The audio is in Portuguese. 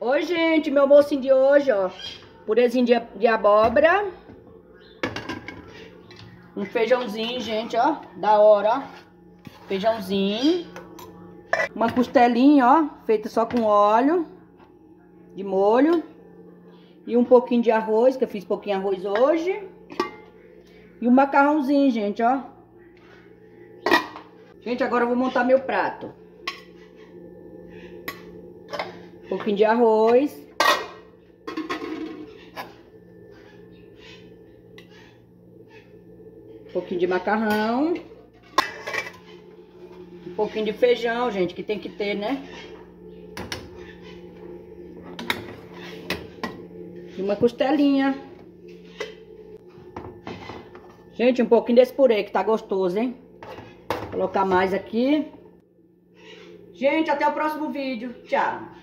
Oi, gente, meu almocinho de hoje, ó. Purezinho de, de abóbora. Um feijãozinho, gente, ó. Da hora, ó. Feijãozinho. Uma costelinha, ó. Feita só com óleo. De molho. E um pouquinho de arroz, que eu fiz pouquinho arroz hoje. E um macarrãozinho, gente, ó. Gente, agora eu vou montar meu prato. Um pouquinho de arroz. Um pouquinho de macarrão. Um pouquinho de feijão, gente, que tem que ter, né? E uma costelinha. Gente, um pouquinho desse purê que tá gostoso, hein? Vou colocar mais aqui. Gente, até o próximo vídeo. Tchau.